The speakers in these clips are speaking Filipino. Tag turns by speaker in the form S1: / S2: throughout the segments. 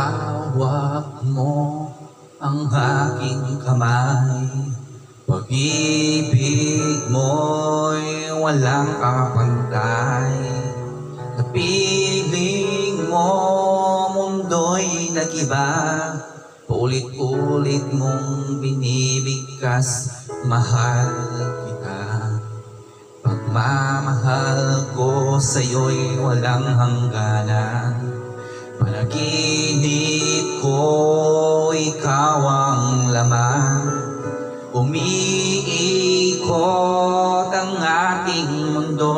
S1: Hawak mo ang aking kamay. Pag-ibig mo'y walang kapantay. Napiling mo mundo'y nag-iba. Paulit-ulit mong binibigkas Mahal kita. Pagmamahal ko sa'yo'y walang hangganan Panaginip ko, ikaw ang laman. Umiikot ang ating mundo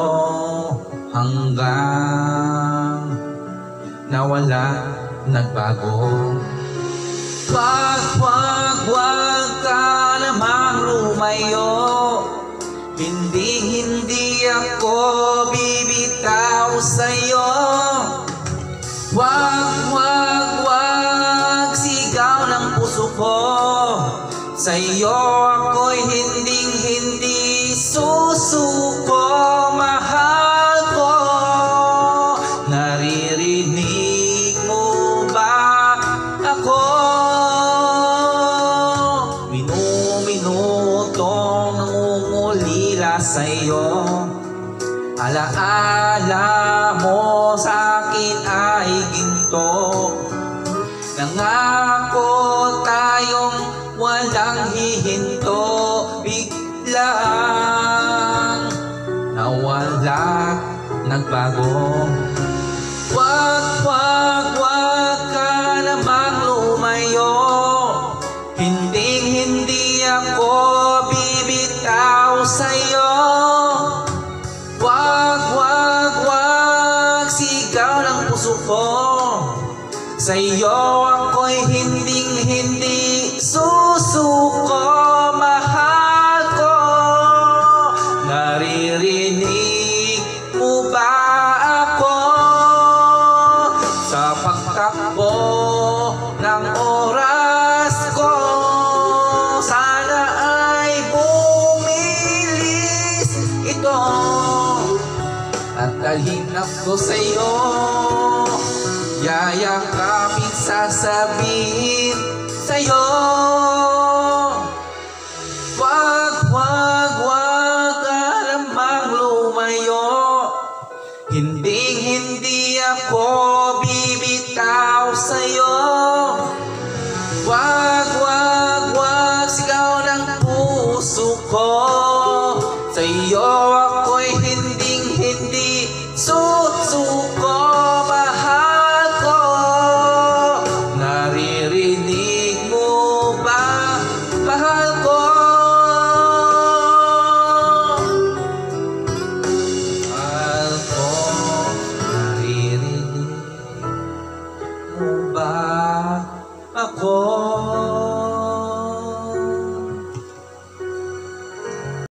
S1: Hanggang nawala, nagbago. Wag, wag, wag ka namang lumayo Hindi, hindi ako bibitaw ko. Sa'yo ako'y hinding hindi susuko Mahal ko. Naririnig mo ba ako? Minu-minutong nangungulila sa'yo. Alaala mo nagbago. Wag, wag, wag ka namang lumayo. Hindi, hindi ako bibitaw sa'yo. Wag, wag, wag Sigaw ng puso ko. Sa'yo ako'y hinding hindi susuko Sa pagtakbo ng oras ko. Sana ay bumilis ito. At dalhin ako sa'yo. Yayakapin sasabihin Hindi, hindi ako bibitaw sa'yo. Wag, ามาขอ